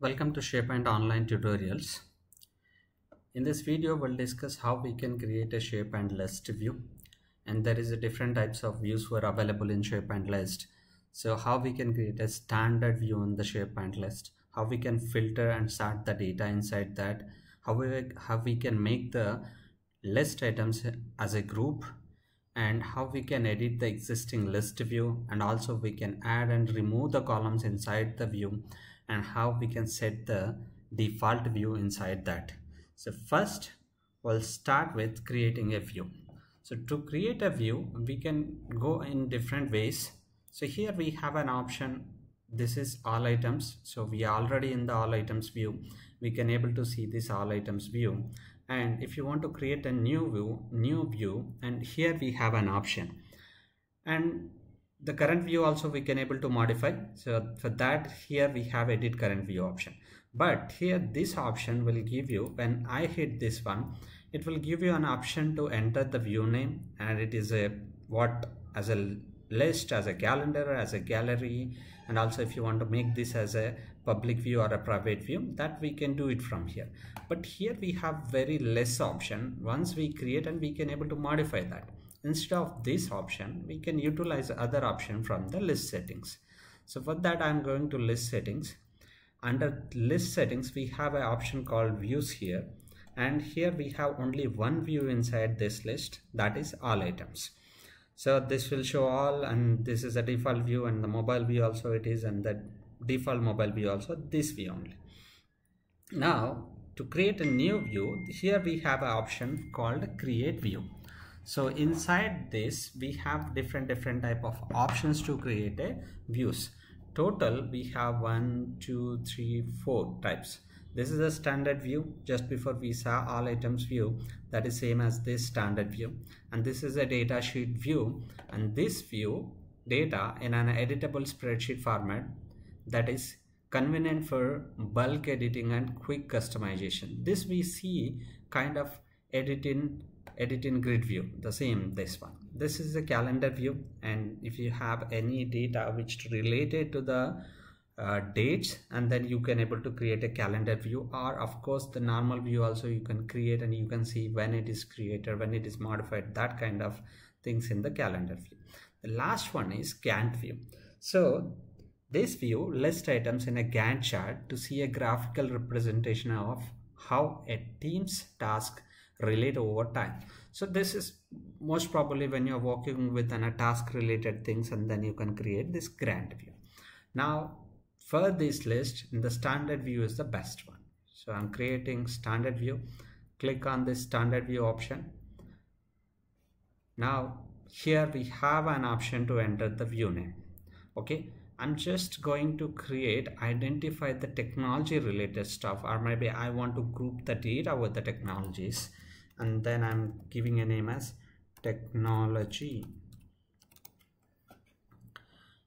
Welcome to SharePoint online tutorials. In this video, we'll discuss how we can create a SharePoint list view. And there is a different types of views were available in SharePoint list. So how we can create a standard view in the SharePoint list, how we can filter and sort the data inside that, how we, how we can make the list items as a group and how we can edit the existing list view and also we can add and remove the columns inside the view and how we can set the default view inside that. So first we'll start with creating a view. So to create a view we can go in different ways. So here we have an option. This is all items. So we are already in the all items view. We can able to see this all items view. And if you want to create a new view new view and here we have an option. And the current view also we can able to modify. So for that here we have edit current view option. But here this option will give you when i hit this one it will give you an option to enter the view name and it is a what as a list as a calendar as a gallery and also if you want to make this as a public view or a private view that we can do it from here. But here we have very less option. Once we create and we can able to modify that instead of this option we can utilize other option from the list settings. So for that i'm going to list settings. Under list settings we have an option called views here. And here we have only one view inside this list that is all items. So this will show all and this is a default view and the mobile view also it is and the default mobile view also this view only. Now to create a new view here we have an option called create view so inside this we have different different type of options to create a views. Total we have one two three four types. This is a standard view. Just before we saw all items view that is same as this standard view. And this is a data sheet view. And this view data in an editable spreadsheet format that is convenient for bulk editing and quick customization. This we see kind of editing editing grid view the same this one. This is a calendar view and if you have any data which related to the uh, dates and then you can able to create a calendar view or of course the normal view also you can create and you can see when it is created when it is modified that kind of things in the calendar view. The last one is Gantt view. So this view lists items in a Gantt chart to see a graphical representation of how a team's task relate over time. So this is most probably when you're working with an, a task related things and then you can create this Gantt view. Now for this list the standard view is the best one. So i'm creating standard view. Click on this standard view option. Now here we have an option to enter the view name. Okay? I'm just going to create identify the technology related stuff or maybe i want to group the data with the technologies and then i'm giving a name as technology.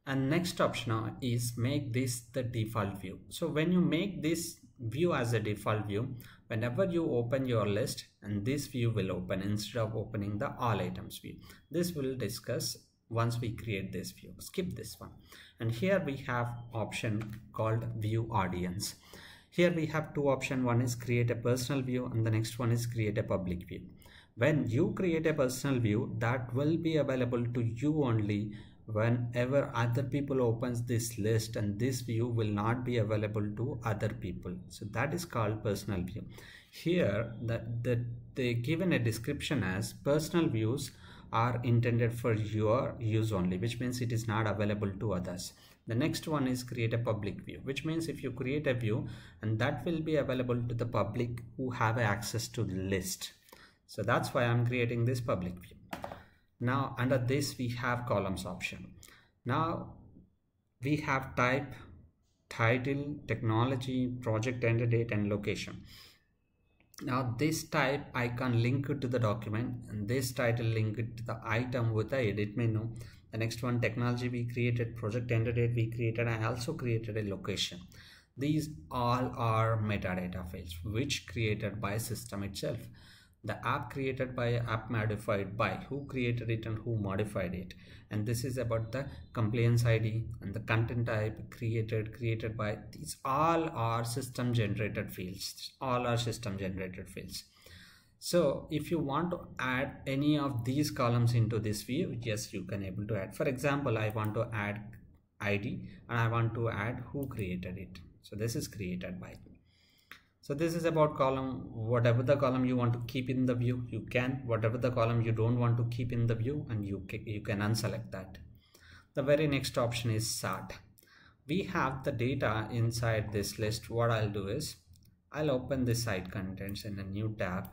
And next option is make this the default view. So when you make this view as a default view whenever you open your list and this view will open instead of opening the all items view. This will discuss once we create this view. Skip this one. And here we have option called view audience here we have two option. One is create a personal view and the next one is create a public view. When you create a personal view that will be available to you only whenever other people opens this list and this view will not be available to other people. So that is called personal view. Here that the, they given a description as personal views are intended for your use only which means it is not available to others the next one is create a public view which means if you create a view and that will be available to the public who have access to the list. So that's why i'm creating this public view. Now under this we have columns option. Now we have type title technology project end date and location. Now this type icon link it to the document and this title link it to the item with the edit menu the next one technology we created project end date we created i also created a location. These all are metadata fields which created by system itself. The app created by app modified by who created it and who modified it. And this is about the compliance id and the content type created created by these all are system generated fields. All are system generated fields so if you want to add any of these columns into this view yes you can able to add. For example i want to add id and i want to add who created it. So this is created by so this is about column whatever the column you want to keep in the view you can. Whatever the column you don't want to keep in the view and you can, you can unselect that. The very next option is sort. We have the data inside this list. What I'll do is I'll open this site contents in a new tab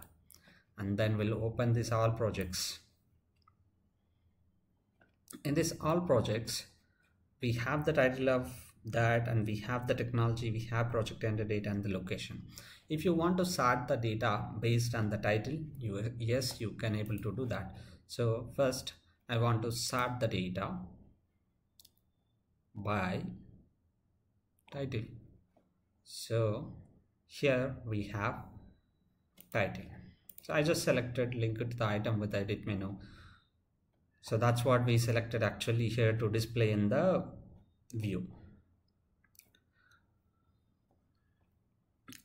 and then we'll open this all projects. In this all projects we have the title of that and we have the technology we have project end date and the location. If you want to sort the data based on the title you yes you can able to do that. So first i want to sort the data by title. So here we have title so i just selected link it to the item with edit menu. So that's what we selected actually here to display in the view.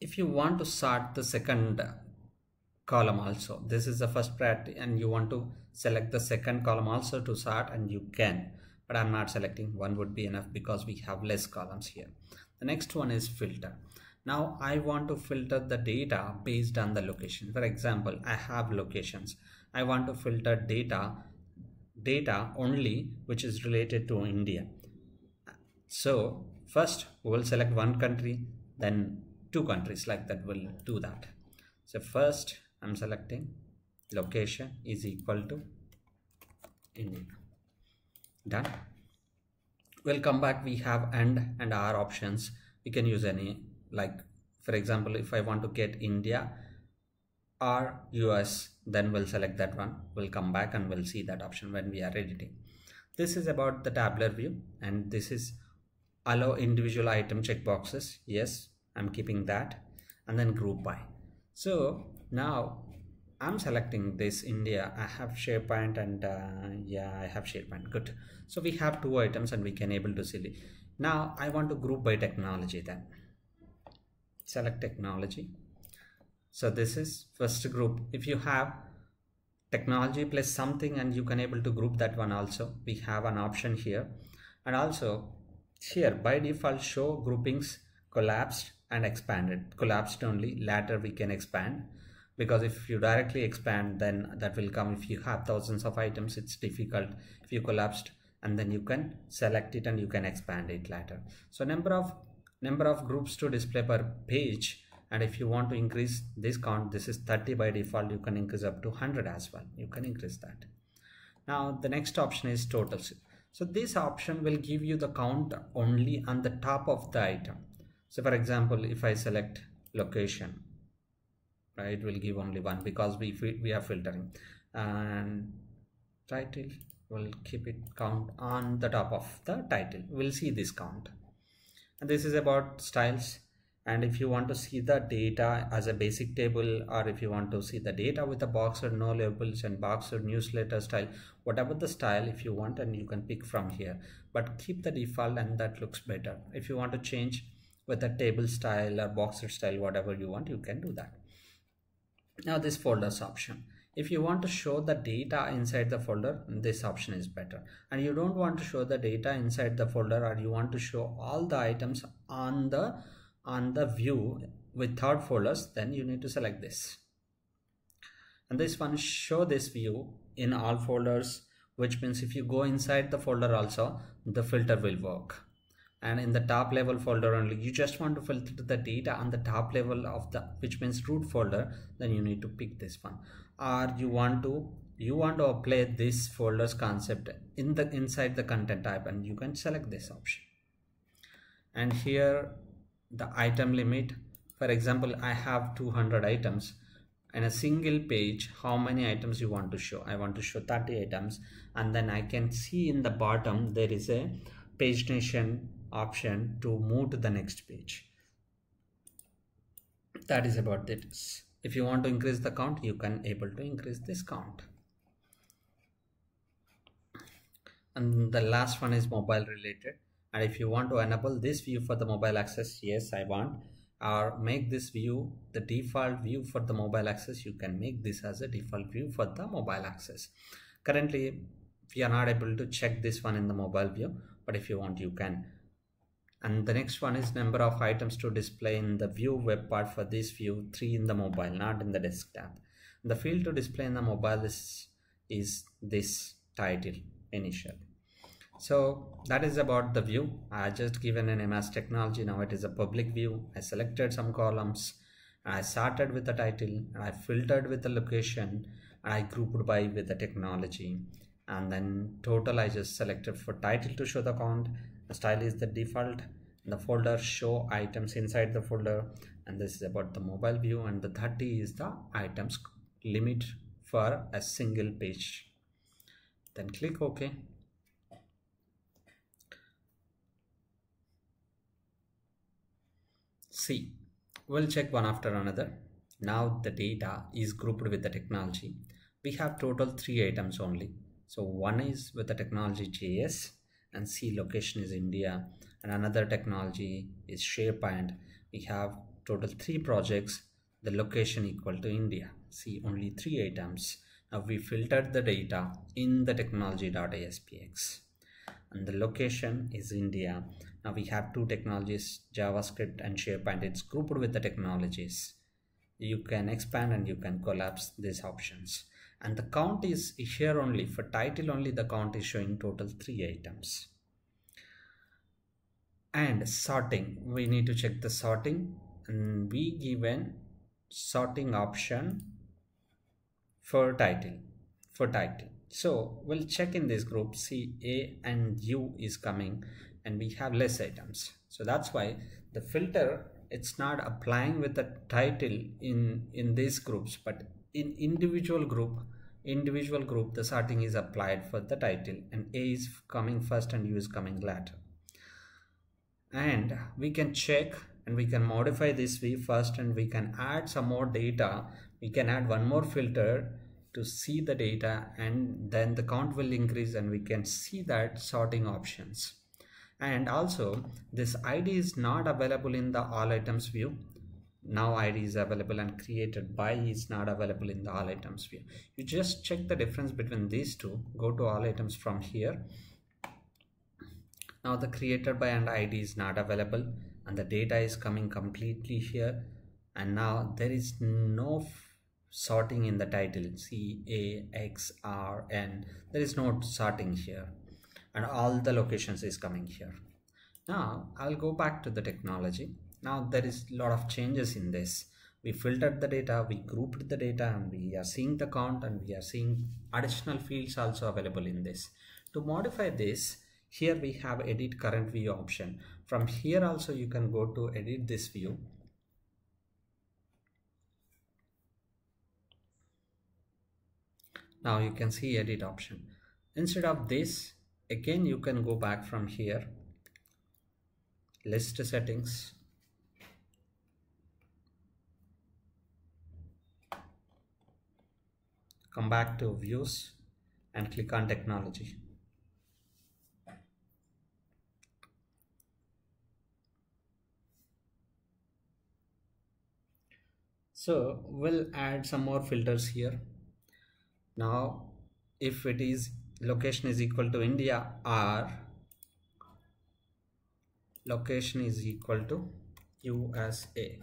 If you want to sort the second column also this is the first priority and you want to select the second column also to sort and you can but i'm not selecting. One would be enough because we have less columns here. The next one is filter now i want to filter the data based on the location. For example i have locations. I want to filter data data only which is related to india. So first we will select one country then two countries like that will do that. So first i'm selecting location is equal to india. Done. We'll come back. We have and and our options. We can use any like for example if i want to get india or us then we'll select that one. We'll come back and we'll see that option when we are editing. This is about the tabular view and this is allow individual item checkboxes yes I'm keeping that. And then group by so now I'm selecting this India. I have SharePoint and uh, yeah I have SharePoint. Good. So we have two items and we can able to see now I want to group by technology then select technology. So this is first group. If you have technology plus something and you can able to group that one also we have an option here. And also here by default show groupings collapsed and expanded. Collapsed only later we can expand. Because if you directly expand then that will come. If you have thousands of items it's difficult. If you collapsed and then you can select it and you can expand it later. So number of number of groups to display per page and if you want to increase this count this is 30 by default you can increase up to 100 as well. You can increase that. Now the next option is totals. So this option will give you the count only on the top of the item. So for example if i select location right it will give only one because we we are filtering. And title will keep it count on the top of the title. We'll see this count and this is about styles. And if you want to see the data as a basic table or if you want to see the data with a box or no labels and box or newsletter style whatever the style if you want and you can pick from here. But keep the default and that looks better. If you want to change with a table style or boxer style whatever you want you can do that. Now this folders option if you want to show the data inside the folder this option is better. And you don't want to show the data inside the folder or you want to show all the items on the on the view without folders then you need to select this. And this one show this view in all folders which means if you go inside the folder also the filter will work. And in the top level folder only you just want to filter the data on the top level of the which means root folder then you need to pick this one or you want to you want to apply this folders concept in the inside the content type and you can select this option. And here the item limit. For example i have 200 items. In a single page how many items you want to show? I want to show 30 items. And then i can see in the bottom there is a pagination option to move to the next page. That is about this if you want to increase the count you can able to increase this count. And the last one is mobile related. And if you want to enable this view for the mobile access yes i want. Or make this view the default view for the mobile access you can make this as a default view for the mobile access. Currently we are not able to check this one in the mobile view but if you want you can and the next one is number of items to display in the view web part for this view 3 in the mobile not in the desktop. The field to display in the mobile is is this title initially so that is about the view. I just given an ms technology. Now it is a public view. I selected some columns. I started with the title. I filtered with the location. I grouped by with the technology. And then total i just selected for title to show the count the style is the default. The folder show items inside the folder. And this is about the mobile view. And the 30 is the items limit for a single page. Then click ok. See we'll check one after another. Now the data is grouped with the technology. We have total three items only. So one is with the technology js and see location is india and another technology is sharepoint. We have total three projects the location equal to india. See only three items. Now we filtered the data in the technology.aspx and the location is india. Now we have two technologies javascript and sharepoint. It's grouped with the technologies. You can expand and you can collapse these options and the count is here only for title only the count is showing total three items. And sorting we need to check the sorting. And we given sorting option for title for title. So we'll check in this group see a and u is coming and we have less items. So that's why the filter it's not applying with the title in in these groups but in individual group individual group the sorting is applied for the title and a is coming first and u is coming later. And we can check and we can modify this view first and we can add some more data. We can add one more filter to see the data and then the count will increase and we can see that sorting options. And also this id is not available in the all items view now id is available and created by is not available in the all items view. You just check the difference between these two. Go to all items from here. Now the created by and id is not available and the data is coming completely here. And now there is no sorting in the title. C a x r n. There is no sorting here. And all the locations is coming here. Now I'll go back to the technology now there is a lot of changes in this. We filtered the data we grouped the data and we are seeing the count and we are seeing additional fields also available in this. To modify this here we have edit current view option. From here also you can go to edit this view. Now you can see edit option. Instead of this again you can go back from here. List settings come back to views and click on technology. So we'll add some more filters here. Now if it is location is equal to India or location is equal to USA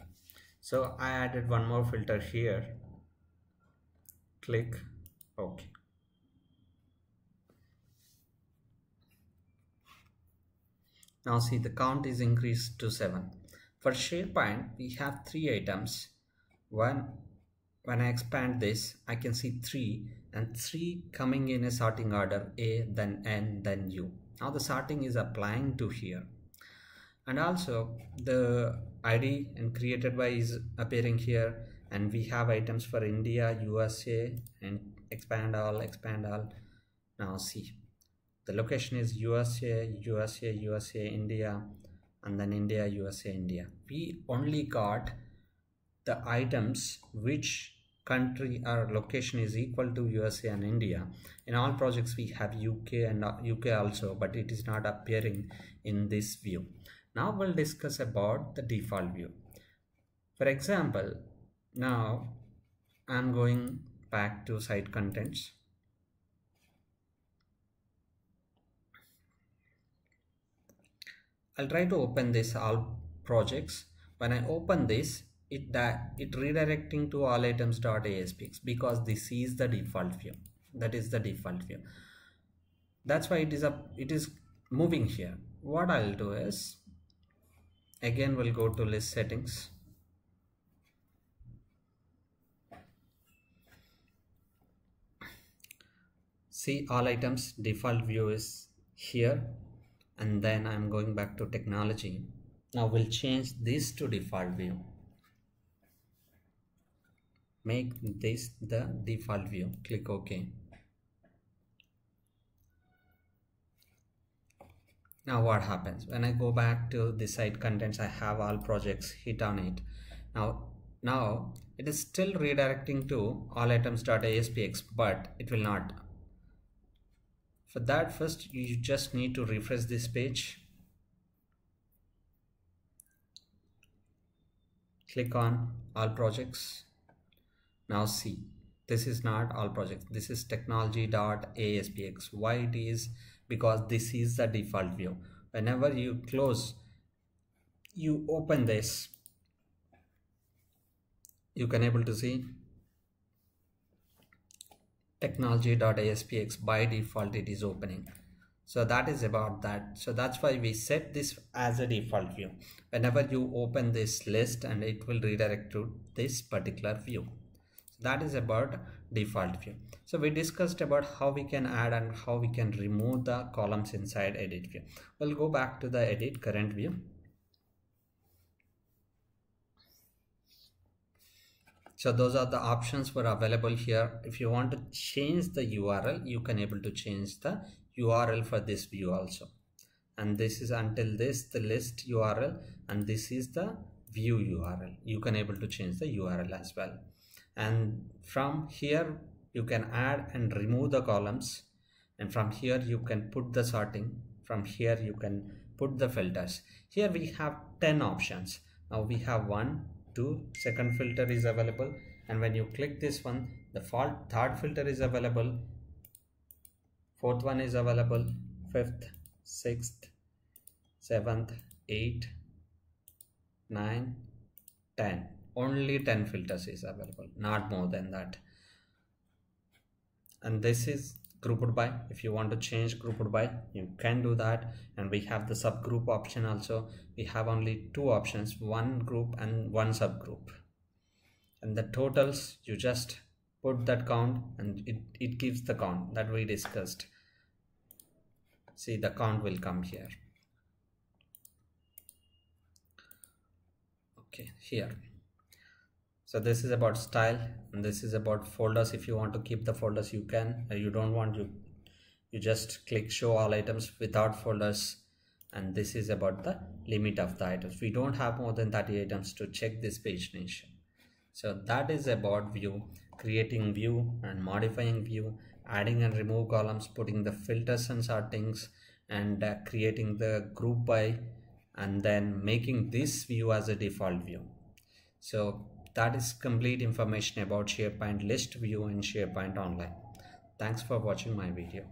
so I added one more filter here click OK. Now see the count is increased to 7 for SharePoint we have three items. One when I expand this I can see 3 and 3 coming in a sorting order A then N then U. Now the sorting is applying to here. And also the ID and created by is appearing here and we have items for India USA and expand all expand all now see the location is USA USA USA India and then India USA India we only got the items which country or location is equal to USA and India. In all projects we have UK and UK also but it is not appearing in this view. Now we'll discuss about the default view. For example, now I'm going back to site contents. I'll try to open this all projects. When I open this, it it redirecting to all items.aspx because this is the default view. That is the default view. That's why it is a it is moving here. What I'll do is again we'll go to list settings see all items default view is here and then I'm going back to technology. Now we'll change this to default view. Make this the default view. Click OK. Now what happens? When I go back to the site contents I have all projects hit on it. Now now it is still redirecting to all items.aspx but it will not for that first you just need to refresh this page. Click on all projects. Now see this is not all projects. This is technology.aspx why it is? Because this is the default view. Whenever you close you open this. You can able to see technology.aspx by default it is opening. So that is about that. So that's why we set this as a default view. Whenever you open this list and it will redirect to this particular view. So that is about default view. So we discussed about how we can add and how we can remove the columns inside edit view. We'll go back to the edit current view so those are the options were available here. If you want to change the url you can able to change the url for this view also. And this is until this the list url and this is the view url you can able to change the url as well. And from here you can add and remove the columns. And from here you can put the sorting. From here you can put the filters. Here we have 10 options. Now we have one two second filter is available. And when you click this one the third filter is available. Fourth one is available. Fifth sixth seventh eight nine ten. Only 10 filters is available not more than that. And this is grouped by. If you want to change grouped by you can do that. And we have the subgroup option also. We have only two options one group and one subgroup. And the totals you just put that count and it, it gives the count that we discussed. See the count will come here. Okay here so this is about style and this is about folders. If you want to keep the folders you can. You don't want you you just click show all items without folders and this is about the limit of the items. We don't have more than 30 items to check this pagination. So that is about view creating view and modifying view adding and remove columns putting the filters and sortings and uh, creating the group by and then making this view as a default view. So that is complete information about SharePoint list view in SharePoint Online. Thanks for watching my video.